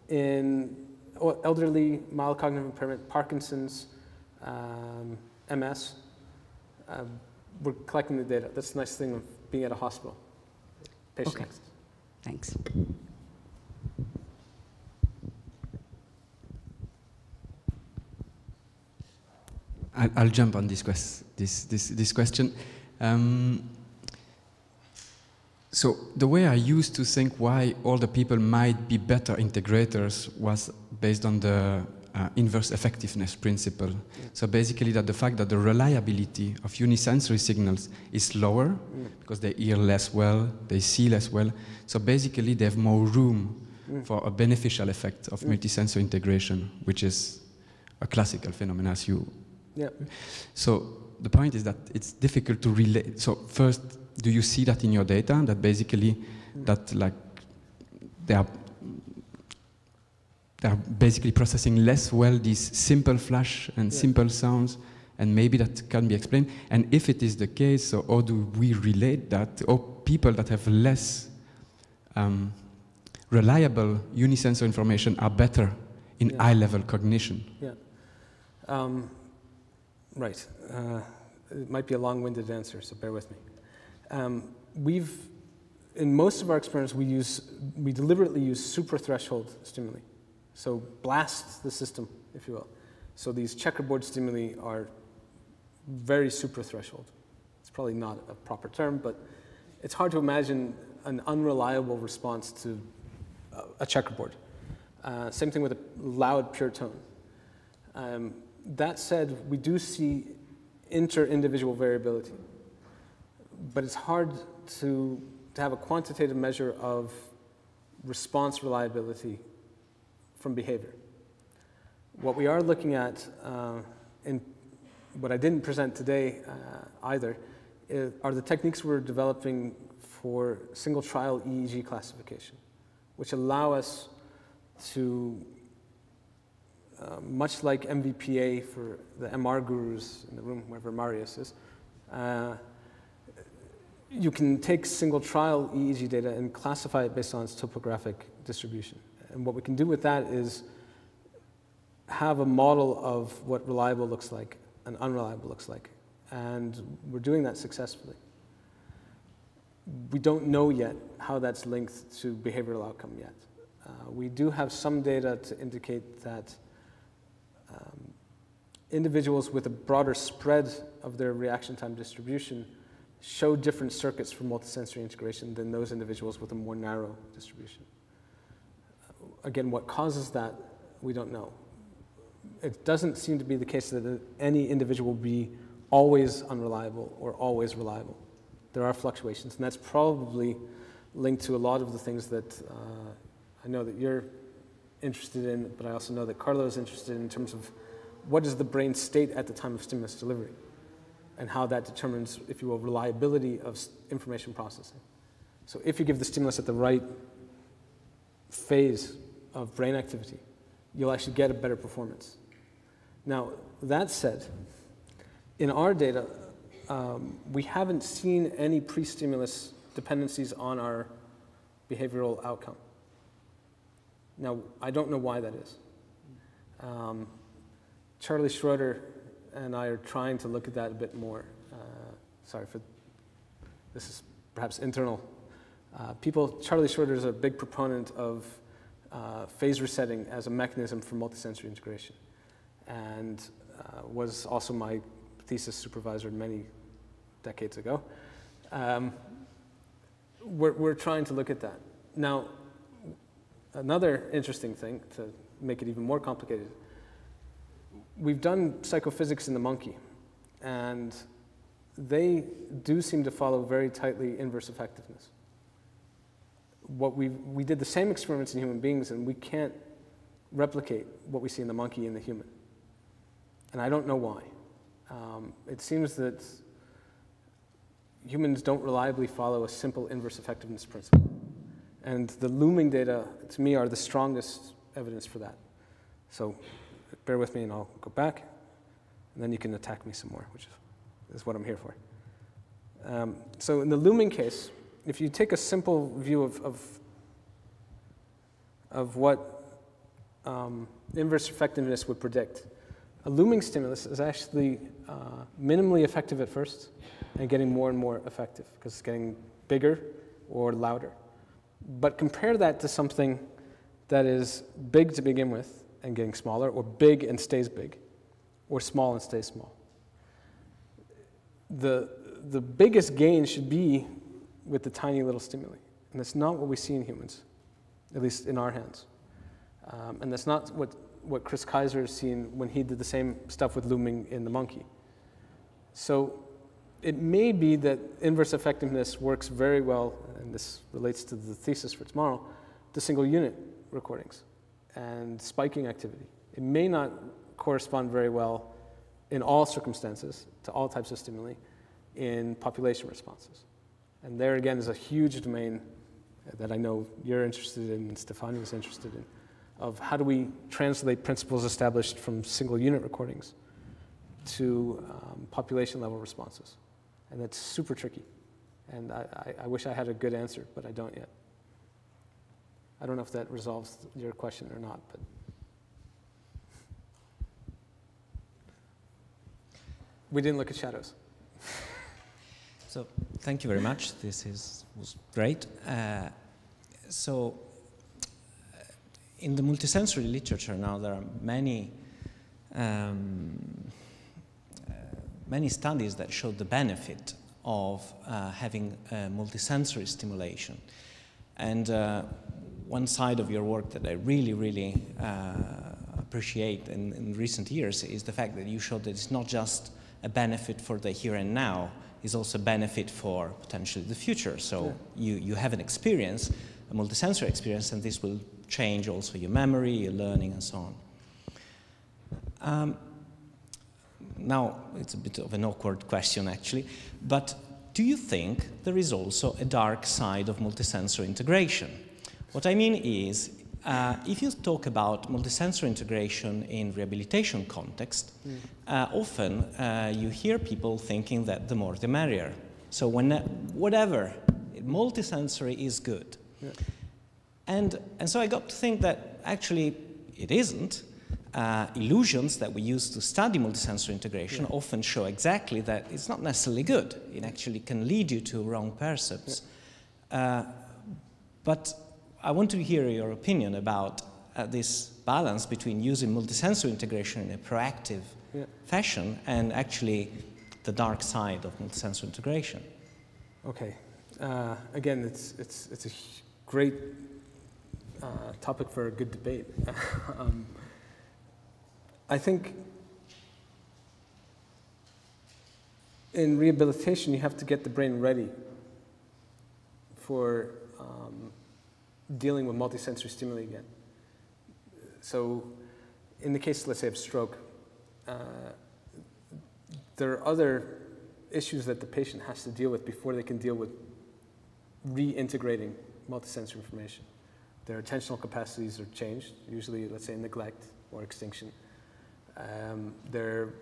in elderly, mild cognitive impairment, Parkinson's, um, MS. Um, we're collecting the data. That's the nice thing of being at a hospital. Patient okay. access. Thanks. I'll, jump on this, quest, this, this, this question. Um, so the way I used to think why all the people might be better integrators was based on the uh, inverse effectiveness principle. So basically that the fact that the reliability of unisensory signals is lower mm. because they hear less well, they see less well. So basically they have more room mm. for a beneficial effect of mm. multisensory integration, which is a classical phenomenon as you... Yeah. So the point is that it's difficult to relate. So first, do you see that in your data, that basically that like there are they're basically processing less well these simple flash and yeah. simple sounds, and maybe that can be explained. And if it is the case, so how do we relate that? Or people that have less um, reliable unisensor information are better in yeah. eye-level cognition? Yeah. Um, right. Uh, it might be a long-winded answer, so bear with me. Um, we've, in most of our experiments, we use, we deliberately use suprathreshold stimuli. So blast the system, if you will. So these checkerboard stimuli are very super threshold. It's probably not a proper term, but it's hard to imagine an unreliable response to a checkerboard. Uh, same thing with a loud, pure tone. Um, that said, we do see inter-individual variability, but it's hard to, to have a quantitative measure of response reliability from behavior. What we are looking at, uh, in what I didn't present today uh, either, is, are the techniques we're developing for single trial EEG classification, which allow us to, uh, much like MVPA for the MR gurus in the room, wherever Marius is, uh, you can take single trial EEG data and classify it based on its topographic distribution. And what we can do with that is have a model of what reliable looks like and unreliable looks like. And we're doing that successfully. We don't know yet how that's linked to behavioral outcome yet. Uh, we do have some data to indicate that um, individuals with a broader spread of their reaction time distribution show different circuits for multisensory integration than those individuals with a more narrow distribution. Again, what causes that, we don't know. It doesn't seem to be the case that any individual will be always unreliable or always reliable. There are fluctuations, and that's probably linked to a lot of the things that uh, I know that you're interested in, but I also know that Carlo is interested in, in terms of what is the brain state at the time of stimulus delivery and how that determines, if you will, reliability of information processing. So if you give the stimulus at the right phase of brain activity, you'll actually get a better performance. Now, that said, in our data, um, we haven't seen any pre-stimulus dependencies on our behavioral outcome. Now, I don't know why that is. Um, Charlie Schroeder and I are trying to look at that a bit more. Uh, sorry for this is perhaps internal. Uh, people, Charlie Schroeder is a big proponent of uh, phase resetting as a mechanism for multisensory integration, and uh, was also my thesis supervisor many decades ago. Um, we're, we're trying to look at that. Now, another interesting thing to make it even more complicated we've done psychophysics in the monkey, and they do seem to follow very tightly inverse effectiveness. What we we did the same experiments in human beings, and we can't replicate what we see in the monkey in the human. And I don't know why. Um, it seems that humans don't reliably follow a simple inverse effectiveness principle. And the looming data, to me, are the strongest evidence for that. So bear with me and I'll go back, and then you can attack me some more, which is, is what I'm here for. Um, so in the looming case, if you take a simple view of, of, of what um, inverse effectiveness would predict, a looming stimulus is actually uh, minimally effective at first and getting more and more effective because it's getting bigger or louder. But compare that to something that is big to begin with and getting smaller, or big and stays big, or small and stays small. The, the biggest gain should be with the tiny little stimuli. And that's not what we see in humans, at least in our hands. Um, and that's not what, what Chris Kayser has seen when he did the same stuff with looming in the monkey. So it may be that inverse effectiveness works very well, and this relates to the thesis for tomorrow, to single unit recordings and spiking activity. It may not correspond very well in all circumstances to all types of stimuli in population responses. And there again is a huge domain that I know you're interested in and Stefania is interested in of how do we translate principles established from single unit recordings to um, population level responses. And that's super tricky. And I, I, I wish I had a good answer, but I don't yet. I don't know if that resolves your question or not, but. We didn't look at shadows. So thank you very much. This is, was great. Uh, so uh, in the multisensory literature now, there are many um, uh, many studies that show the benefit of uh, having multisensory stimulation. And uh, one side of your work that I really, really uh, appreciate in, in, recent years is the fact that you showed that it's not just a benefit for the here and now, it's also a benefit for potentially the future. So yeah. you, you have an experience, a multisensory experience, and this will change also your memory, your learning, and so on. Um, now, it's a bit of an awkward question actually, but do you think there is also a dark side of multisensory integration? What I mean is, uh, if you talk about multisensory integration in rehabilitation context, mm. uh, often uh, you hear people thinking that the more the merrier. So when, whatever, multisensory is good. Yeah. And, and so I got to think that actually it isn't. Uh, illusions that we use to study multisensory integration yeah. often show exactly that it's not necessarily good. It actually can lead you to wrong percepts. Yeah. Uh, but I want to hear your opinion about uh, this balance between using multisensory integration in a proactive yeah. fashion and actually the dark side of multisensory integration. Okay. Uh, again, it's, it's, it's a great uh, topic for a good debate. um, I think in rehabilitation, you have to get the brain ready for um, dealing with multisensory stimuli again. So, in the case, let's say, of stroke, uh, there are other issues that the patient has to deal with before they can deal with reintegrating multisensory information. Their attentional capacities are changed, usually, let's say, neglect or extinction. Um, their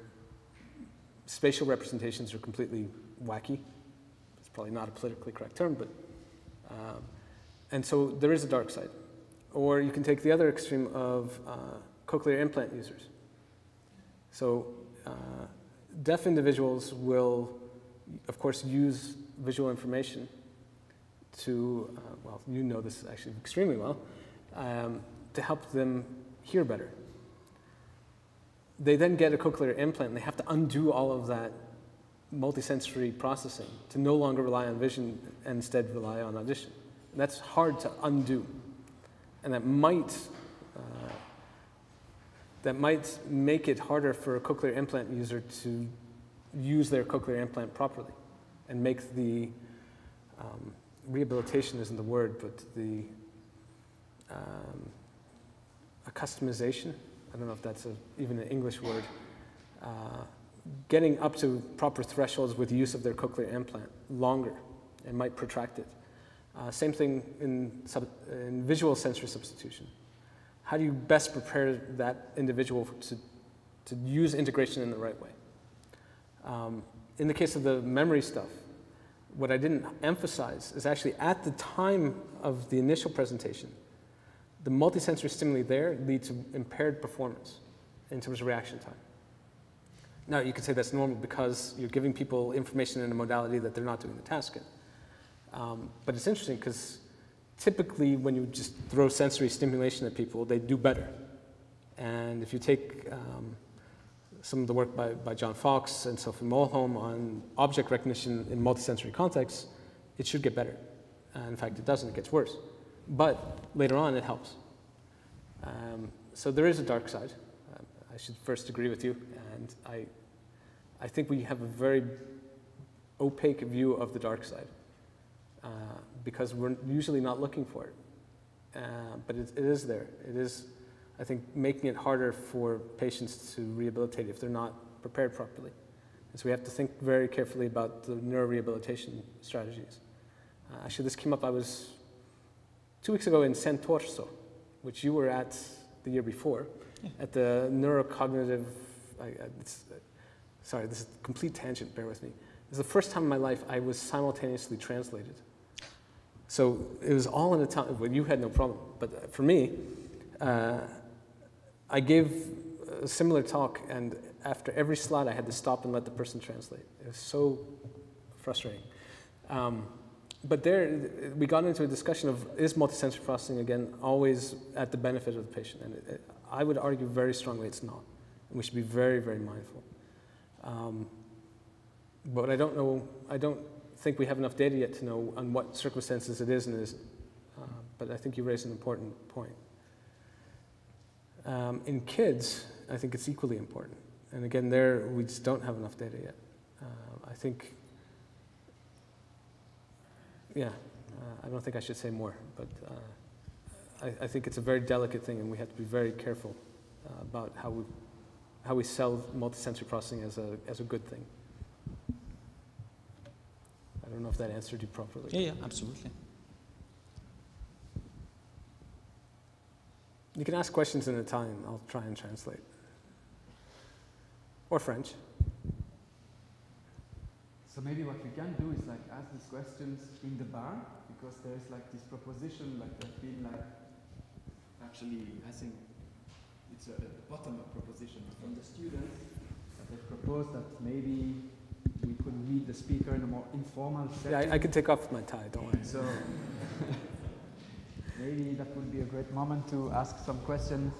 spatial representations are completely wacky. It's probably not a politically correct term, but um, and so there is a dark side. Or you can take the other extreme of uh, cochlear implant users. So uh, deaf individuals will, of course, use visual information to, uh, well, you know this actually extremely well, um, to help them hear better. They then get a cochlear implant and they have to undo all of that multisensory processing to no longer rely on vision and instead rely on audition. And that's hard to undo. And that might, uh, that might make it harder for a cochlear implant user to use their cochlear implant properly and make the um, rehabilitation isn't the word, but the um, a customization. I don't know if that's a, even an English word. Uh, getting up to proper thresholds with use of their cochlear implant longer and might protract it. Uh, same thing in, in visual sensory substitution. How do you best prepare that individual to, to use integration in the right way? Um, in the case of the memory stuff, what I didn't emphasize is actually at the time of the initial presentation, the multisensory stimuli there lead to impaired performance in terms of reaction time. Now, you could say that's normal because you're giving people information in a modality that they're not doing the task in. Um, but it's interesting because typically when you just throw sensory stimulation at people, they do better. And if you take um, some of the work by, by John Foxe and Sophie Molholm on object recognition in multisensory contexts, it should get better. And in fact, it doesn't, it gets worse. But later on, it helps. Um, so there is a dark side. I should first agree with you. And I, I think we have a very opaque view of the dark side uh, because we're usually not looking for it. Uh, but it, it is there. It is I think making it harder for patients to rehabilitate if they're not prepared properly. And so we have to think very carefully about the neurorehabilitation strategies. Uh, actually, this came up, I was two weeks ago in Santorso, which you were at the year before, yeah. at the neurocognitive, uh, sorry, this is a complete tangent, bear with me. Is the first time in my life I was simultaneously translated. So it was all in a time, well, you had no problem, but for me, uh, I gave a similar talk, and after every slide, I had to stop and let the person translate. It was so frustrating. Um, but there, we got into a discussion of is multisensory processing again always at the benefit of the patient? And it, it, I would argue very strongly it's not. And we should be very, very mindful. Um, but I don't know, I don't think we have enough data yet to know on what circumstances it is and isn't. Uh, but I think you raised an important point. Um, in kids, I think it's equally important. And again, there we just don't have enough data yet. Uh, I think, yeah, uh, I don't think I should say more, but uh, I, I, think it's a very delicate thing, and we have to be very careful uh, about how we how we sell multisensory processing as a as a good thing. I don't know if that answered you properly. Yeah, yeah, absolutely. You can ask questions in Italian. I'll try and translate. Or French. So maybe what we can do is like ask these questions in the bar because there is like this proposition like there's been like actually I think it's a, a bottom-up proposition from the students that they proposed that maybe we could meet the speaker in a more informal setting. Yeah, I, I can take off my tie, don't worry. So maybe that would be a great moment to ask some questions.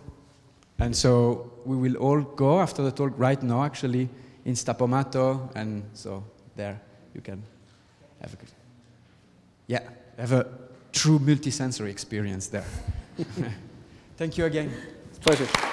And so we will all go after the talk right now, actually, in Stapomato, and so there you can have a good, yeah, have a true multisensory experience there. Thank you again. It's a pleasure.